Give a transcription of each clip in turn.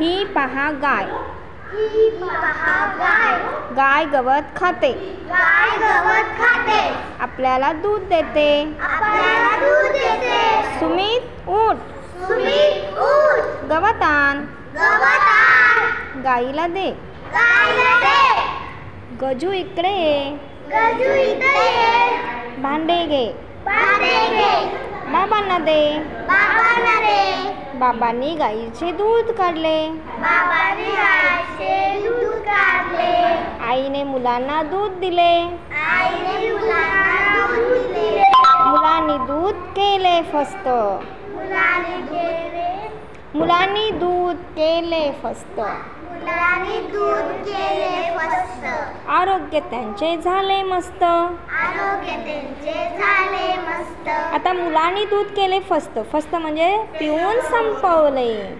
ही पहा गाय. ही पहा गाय गाय गवत खाते. गाय गवत खाते आपल्याला दूध देते. आपल्याला दूध देते सुमित ऊट. सुमित ऊट गवत आण गवत आण गाईला दे. गायला दे गजू इकडे ये. गजू इकडे ये भांडे घे. भांडे घे बाबांना दे बाबांना दे. बाबांनी गाईचे दूध काढले. बाबांनी गायचे दूध काढले. आईने मुलांना दूध दिले. आईने मुलांना दूध दिले. मुलांनी दूध केले फस्त. मुलांनी गेले मुलांनी दूध केले फस्त. मुलांनी दूध केले फस्त. आरोग्य त्यांचे झाले मस्त. आरोग्य त्यांचे झाले मस्त आता मुलांनी दूध केले फस्त. फस्त म्हणजे पिऊन संपवले.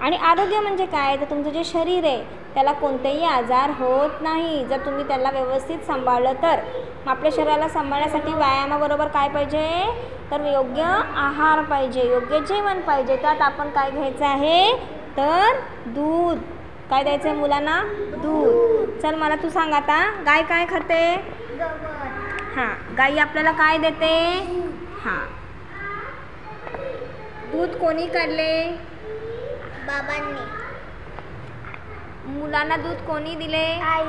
आणि आरोग्य म्हणजे काय? तर तुमचं जे शरीर आहे त्याला कोणतेही आजार होत नाही. जर तुम्ही त्याला व्यवस्थित सांभाळलं तर. आपल्या शरीराला सांभाळण्यासाठी व्यायामाबरोबर काय पाहिजे? तर योग्य आहार पाहिजे योग्य जेवण पाहिजे. त्यात आपण काय घ्यायचं आहे? तर दूध. काय द्यायचं आहे मुलांना? दूध. चल मला तू सांग आता. गाय काय खाते? हां. गाई आपल्याला काय देते? हां. दूध कोणी काढले? बाबांनी. मुलांना दूध कोणी दिले? आई